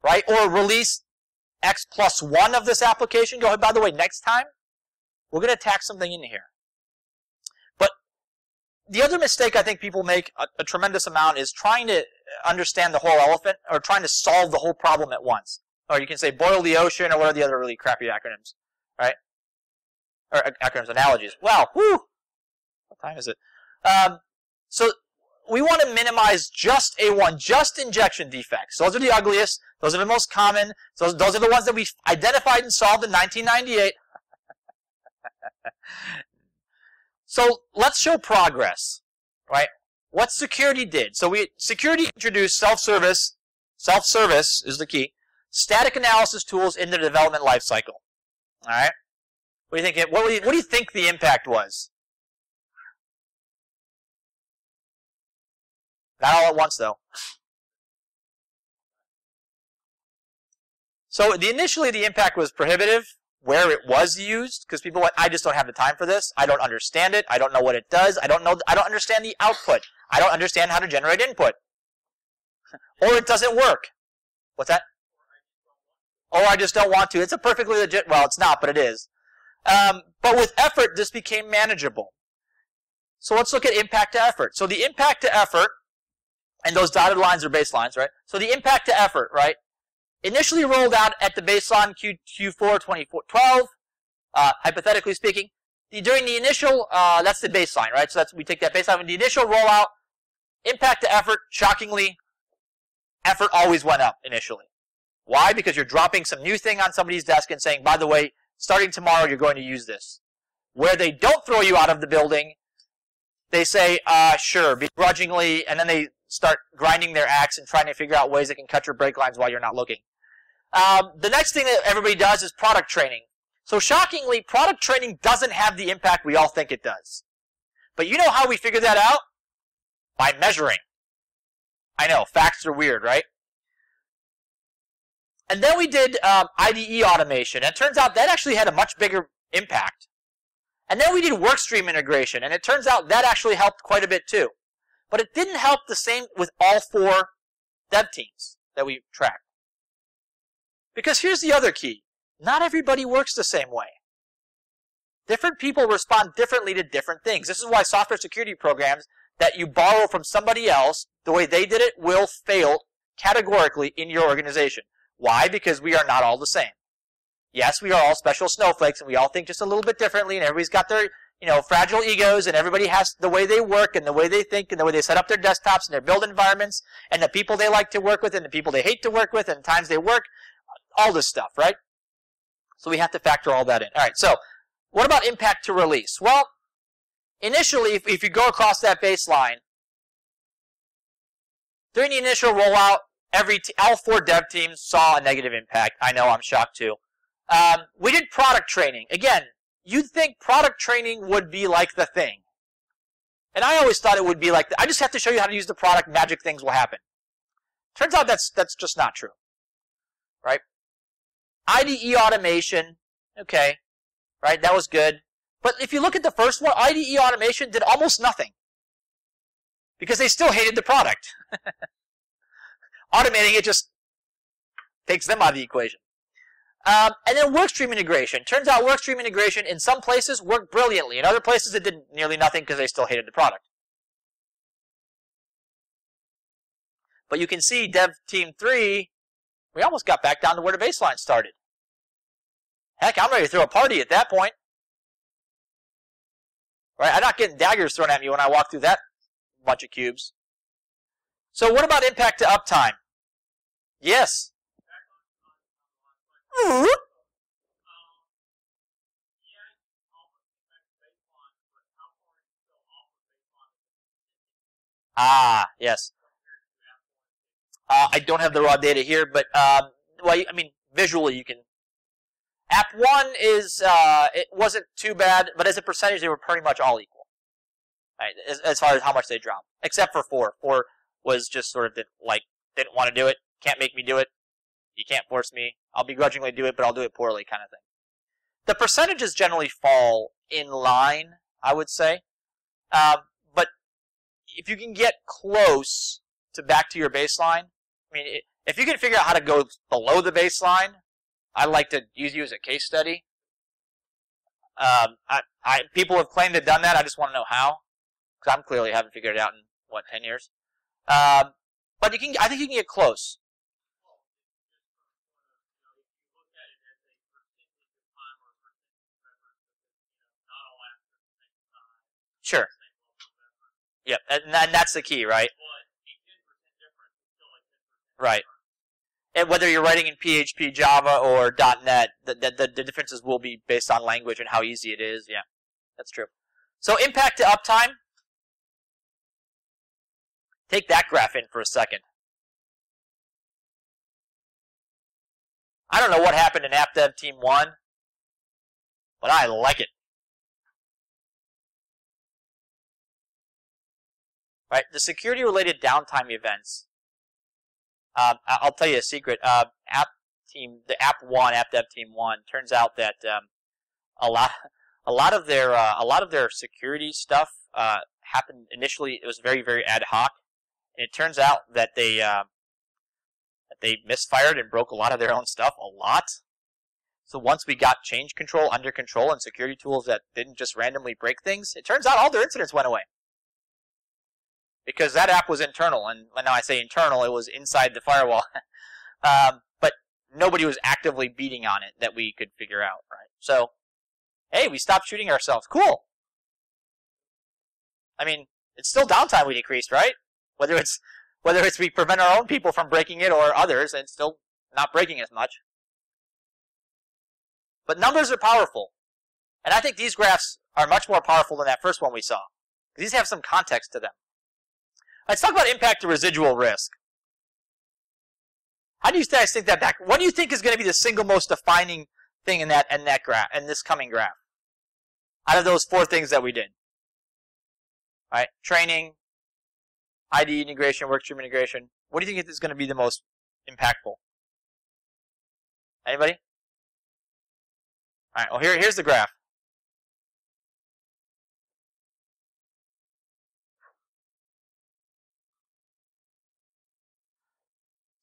S1: right? Or release X plus one of this application, go ahead, by the way, next time, we're going to tack something in here. But the other mistake I think people make a, a tremendous amount is trying to understand the whole elephant or trying to solve the whole problem at once. Or you can say boil the ocean or what are the other really crappy acronyms, right? Or acronyms, analogies. Wow, whoo! What time is it? Um, so we want to minimize just A1, just injection defects. Those are the ugliest. Those are the most common. Those, those are the ones that we identified and solved in 1998. So let's show progress, right? What security did. So we security introduced self-service. Self-service is the key. Static analysis tools in the development lifecycle. All right. What do you think? What do you, what do you think the impact was? Not all at once, though. So the, initially the impact was prohibitive where it was used because people I just don't have the time for this. I don't understand it. I don't know what it does. I don't know. I don't understand the output. I don't understand how to generate input. or it doesn't work. What's that? Or I just don't want to. It's a perfectly legit. Well, it's not, but it is. Um, but with effort, this became manageable. So let's look at impact to effort. So the impact to effort, and those dotted lines are baselines, right? So the impact to effort, right? Initially rolled out at the baseline Q, Q4 2012, uh, hypothetically speaking. The, during the initial, uh, that's the baseline, right? So that's we take that baseline. When the initial rollout, impact to effort, shockingly, effort always went up initially. Why? Because you're dropping some new thing on somebody's desk and saying, by the way, starting tomorrow, you're going to use this. Where they don't throw you out of the building, they say, uh, sure, begrudgingly, and then they start grinding their axe and trying to figure out ways they can cut your brake lines while you're not looking. Um, the next thing that everybody does is product training. So shockingly, product training doesn't have the impact we all think it does. But you know how we figure that out? By measuring. I know, facts are weird, right? And then we did um, IDE automation, and it turns out that actually had a much bigger impact. And then we did workstream integration, and it turns out that actually helped quite a bit too. But it didn't help the same with all four dev teams that we tracked. Because here's the other key. Not everybody works the same way. Different people respond differently to different things. This is why software security programs that you borrow from somebody else, the way they did it, will fail categorically in your organization. Why? Because we are not all the same. Yes, we are all special snowflakes and we all think just a little bit differently and everybody's got their, you know, fragile egos and everybody has the way they work and the way they think and the way they set up their desktops and their build environments and the people they like to work with and the people they hate to work with and the times they work, all this stuff, right? So we have to factor all that in. All right, so what about impact to release? Well, initially, if, if you go across that baseline, during the initial rollout, every all four dev teams saw a negative impact. I know, I'm shocked too. Um, we did product training. Again, you'd think product training would be like the thing. And I always thought it would be like, I just have to show you how to use the product, magic things will happen. Turns out that's, that's just not true. Right? IDE automation, okay, right, that was good. But if you look at the first one, IDE automation did almost nothing. Because they still hated the product. Automating it just takes them out of the equation. Um, and then workstream integration. Turns out workstream integration in some places worked brilliantly. In other places it did nearly nothing because they still hated the product. But you can see Dev Team 3, we almost got back down to where the baseline started. Heck, I'm ready to throw a party at that point. Right? I'm not getting daggers thrown at me when I walk through that bunch of cubes. So what about impact to uptime? Yes. Ah, yes. Uh, I don't have the raw data here, but um, well, I mean, visually you can. App one is uh, it wasn't too bad, but as a percentage, they were pretty much all equal. Right, as, as far as how much they dropped, except for four. Four was just sort of did, like didn't want to do it, can't make me do it. You can't force me. I'll begrudgingly do it, but I'll do it poorly, kind of thing. The percentages generally fall in line, I would say. Um, but if you can get close to back to your baseline, I mean, if you can figure out how to go below the baseline, I'd like to use you as a case study. Um, I, I, people have claimed they've done that. I just want to know how, because I'm clearly haven't figured it out in what ten years. Um, but you can, I think you can get close. Sure. Yep, and, and that's the key, right? Right. And whether you're writing in PHP, Java, or .NET, the, the, the differences will be based on language and how easy it is. Yeah, that's true. So impact to uptime. Take that graph in for a second. I don't know what happened in App Dev Team 1, but I like it. Right, the security-related downtime events. Um, I'll tell you a secret. Uh, app team, the App One, App Dev Team One, turns out that um, a lot, a lot of their, uh, a lot of their security stuff uh, happened initially. It was very, very ad hoc, and it turns out that they, uh, that they misfired and broke a lot of their own stuff a lot. So once we got change control under control and security tools that didn't just randomly break things, it turns out all their incidents went away because that app was internal, and now I say internal, it was inside the firewall. um, but nobody was actively beating on it that we could figure out, right? So, hey, we stopped shooting ourselves. Cool. I mean, it's still downtime we decreased, right? Whether it's whether it's we prevent our own people from breaking it or others, and still not breaking as much. But numbers are powerful. And I think these graphs are much more powerful than that first one we saw. These have some context to them. Let's talk about impact to residual risk. How do you guys think that back? What do you think is going to be the single most defining thing in that in that graph in this coming graph? Out of those four things that we did. right? Training, ID integration, workstream integration. What do you think is going to be the most impactful? Anybody? All right. Well, here here's the graph.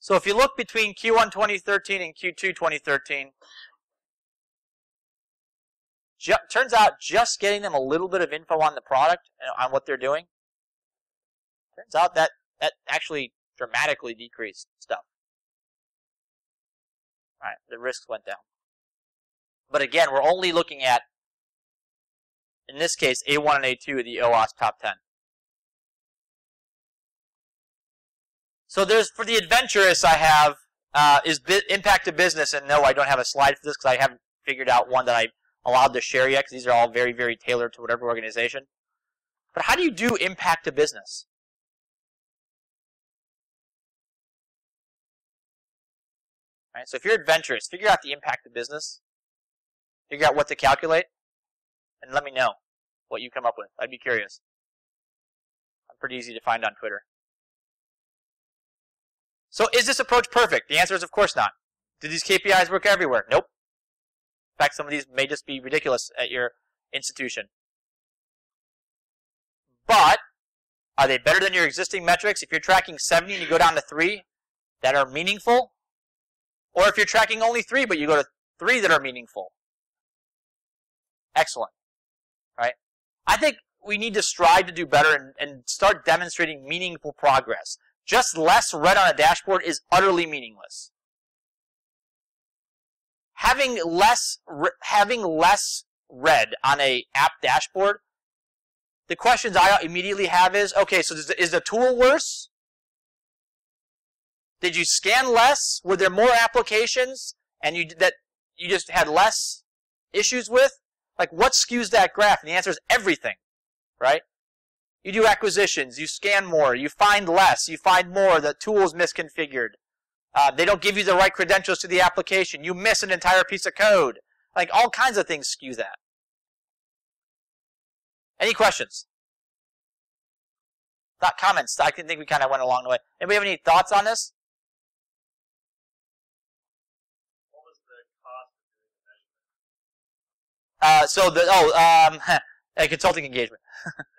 S1: So if you look between Q1 2013 and Q2 2013, ju- turns out just getting them a little bit of info on the product and on what they're doing, turns out that that actually dramatically decreased stuff. All right, the risks went down. But again, we're only looking at, in this case, A1 and A2 of the OWASP top 10. So there's for the adventurous I have uh, is bi- impact to business, and no, I don't have a slide for this because I haven't figured out one that I'm allowed to share yet because these are all very very tailored to whatever organization. But how do you do impact to business? Right, so if you're adventurous, figure out the impact to business, figure out what to calculate, and let me know what you come up with. I'd be curious. I'm pretty easy to find on Twitter. So is this approach perfect? The answer is of course not. Do these KPIs work everywhere? Nope. In fact, some of these may just be ridiculous at your institution. But are they better than your existing metrics? If you're tracking 70 and you go down to 3 that are meaningful, or if you're tracking only 3 but you go to 3 that are meaningful. Excellent. Right? I think we need to strive to do better and, and start demonstrating meaningful progress. Just less red on a dashboard is utterly meaningless. Having less, having less red on a app dashboard, the questions I immediately have is, okay, so is the, is the tool worse? Did you scan less? Were there more applications and you that you just had less issues with? Like what skews that graph? And the answer is everything, right? You do acquisitions, you scan more, you find less, you find more, the tool's misconfigured. Uh, they don't give you the right credentials to the application, you miss an entire piece of code. Like all kinds of things skew that. Any questions? Thought comments. I think we kind of went along the way. Anybody have any thoughts on this? Uh, so the oh um, a consulting engagement.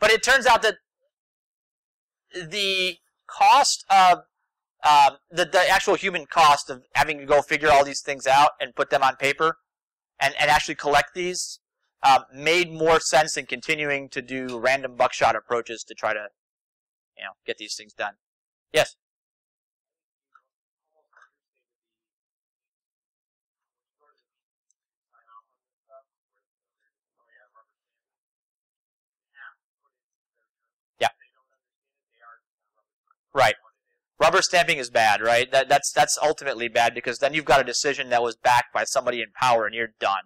S1: But it turns out that the cost of um, the, the actual human cost of having to go figure all these things out and put them on paper and, and actually collect these uh, made more sense than continuing to do random buckshot approaches to try to you know get these things done. Yes. Right. Rubber stamping is bad, right? That, that's that's ultimately bad because then you've got a decision that was backed by somebody in power and you're done.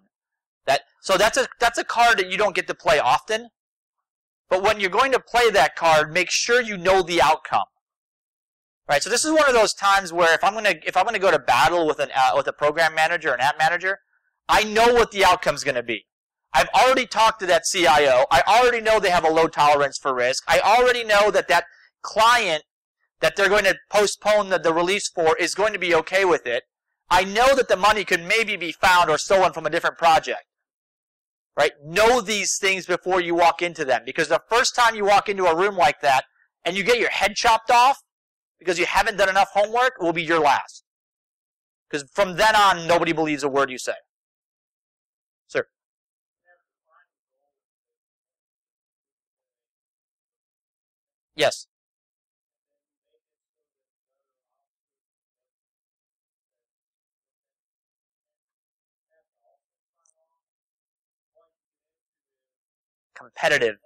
S1: That so that's a that's a card that you don't get to play often. But when you're going to play that card, make sure you know the outcome. Right? So this is one of those times where if I'm going to if I'm to go to battle with an uh, with a program manager, an app manager, I know what the outcome's going to be. I've already talked to that CIO. I already know they have a low tolerance for risk. I already know that that client that they're going to postpone the, the release for is going to be okay with it. I know that the money could maybe be found or stolen from a different project. Right? Know these things before you walk into them. Because the first time you walk into a room like that and you get your head chopped off because you haven't done enough homework will be your last. Because from then on, nobody believes a word you say. Sir. Yes. Competitive.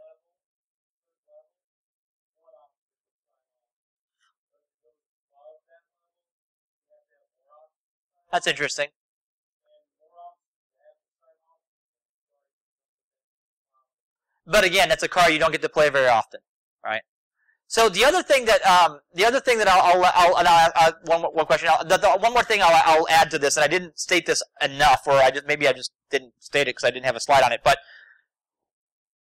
S1: That's interesting. But again, that's a car you don't get to play very often, right? So the other thing that um, the other thing that I'll, I'll, I'll, I'll uh, one, one question the, the, one more thing I'll, I'll add to this, and I didn't state this enough, or I just maybe I just didn't state it because I didn't have a slide on it. But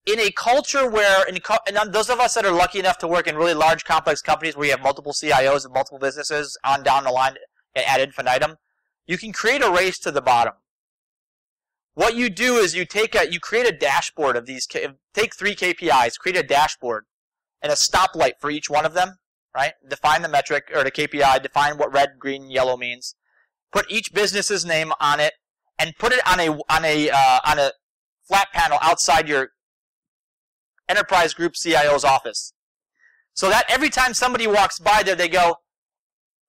S1: in a culture where, and those of us that are lucky enough to work in really large, complex companies where you have multiple CIOs and multiple businesses on down the line ad infinitum, you can create a race to the bottom. What you do is you take a, you create a dashboard of these, take three KPIs, create a dashboard, and a stoplight for each one of them, right? Define the metric or the KPI, define what red, green, yellow means. Put each business's name on it, and put it on a on a uh, on a flat panel outside your enterprise group CIO's office. So that every time somebody walks by there, they go,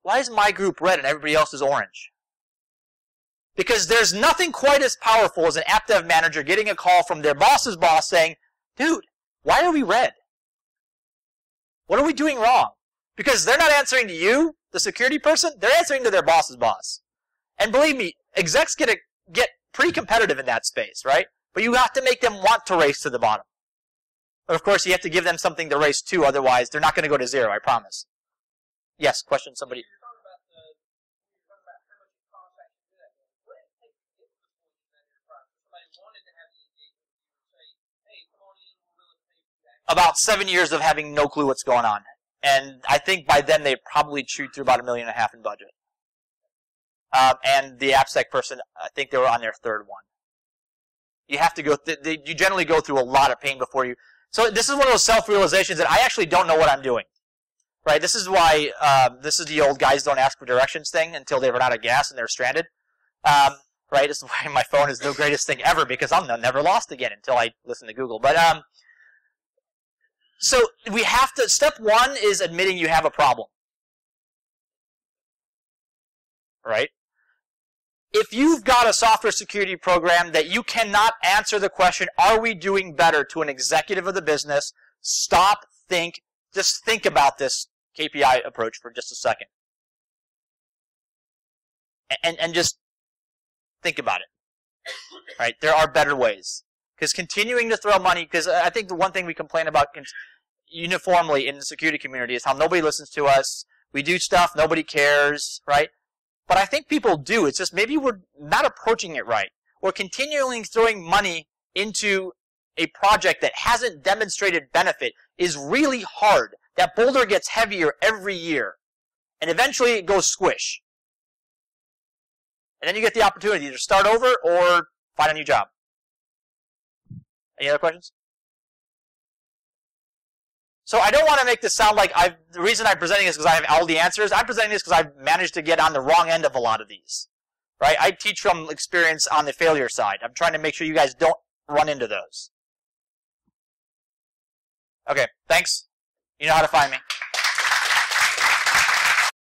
S1: why is my group red and everybody else is orange? Because there's nothing quite as powerful as an app dev manager getting a call from their boss's boss saying, dude, why are we red? What are we doing wrong? Because they're not answering to you, the security person, they're answering to their boss's boss. And believe me, execs get a, get pretty competitive in that space, right? But you have to make them want to race to the bottom. But of course, you have to give them something to race to, otherwise they're not going to go to zero, I promise. Yes, question somebody. About seven years of having no clue what's going on. And I think by then they probably chewed through about a million and a half in budget. Um, and the AppSec person, I think they were on their third one. You have to go, th- they, you generally go through a lot of pain before you so this is one of those self-realizations that I actually don't know what I'm doing. Right? This is why um, this is the old guys don't ask for directions thing until they run out of gas and they're stranded. Um, right? This is why my phone is the greatest thing ever because I'm never lost again until I listen to Google. But um, so we have to. Step one is admitting you have a problem. Right? If you've got a software security program that you cannot answer the question, are we doing better to an executive of the business, stop, think, just think about this KPI approach for just a second. And, and just think about it. Right? There are better ways. Because continuing to throw money, because I think the one thing we complain about uniformly in the security community is how nobody listens to us. We do stuff, nobody cares, right? But I think people do. It's just maybe we're not approaching it right. We're continually throwing money into a project that hasn't demonstrated benefit is really hard. That boulder gets heavier every year. And eventually it goes squish. And then you get the opportunity to start over or find a new job. Any other questions? So I don't want to make this sound like I've, the reason I'm presenting this because I have all the answers. I'm presenting this because I've managed to get on the wrong end of a lot of these. Right? I teach from experience on the failure side. I'm trying to make sure you guys don't run into those. Okay, thanks. You know how to find me.